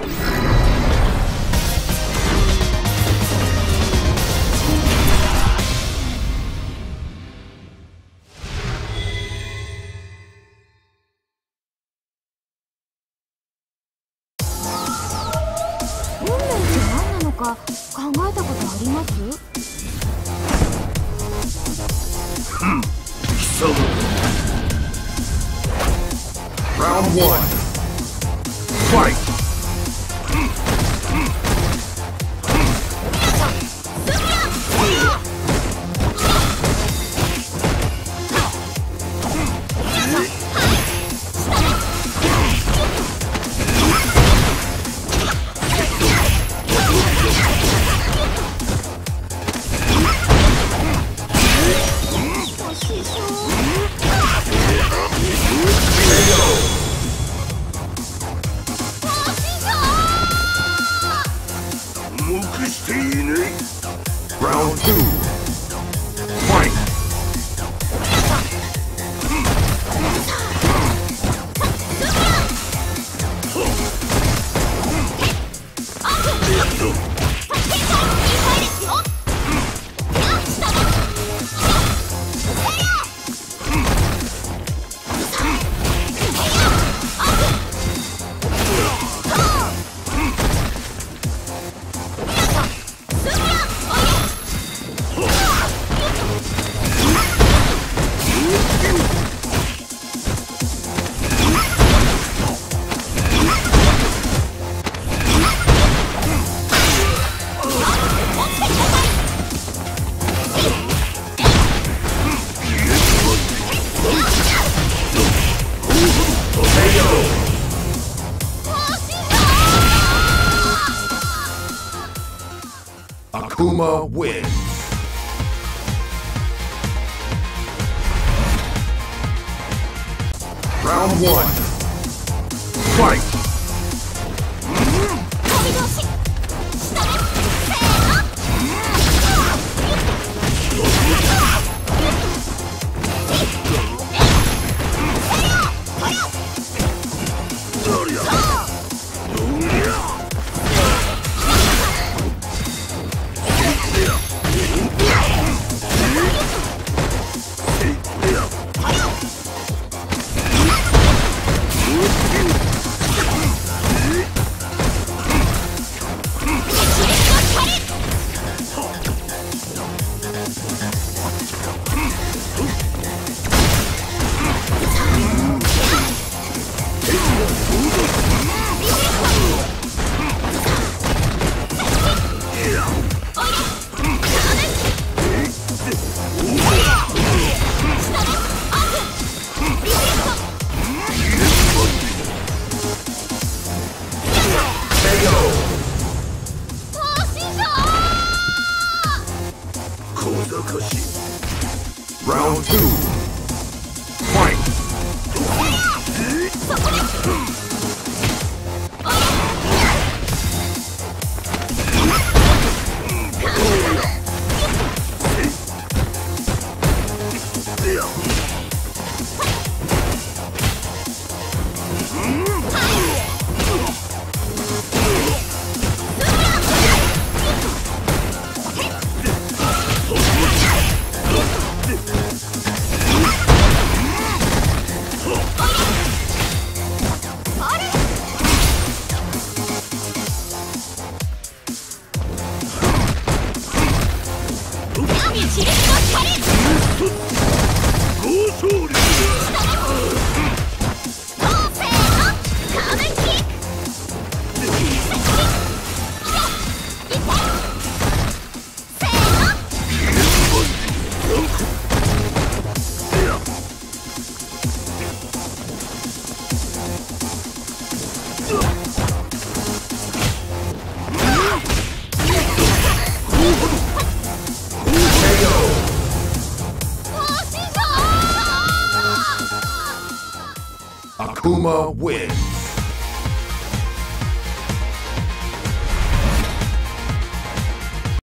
考えたことあります？ふん貴様 Round 1 Fight! Round 2 Akuma wins. Round 1 Fight! Round 2 Fight! Akuma wins.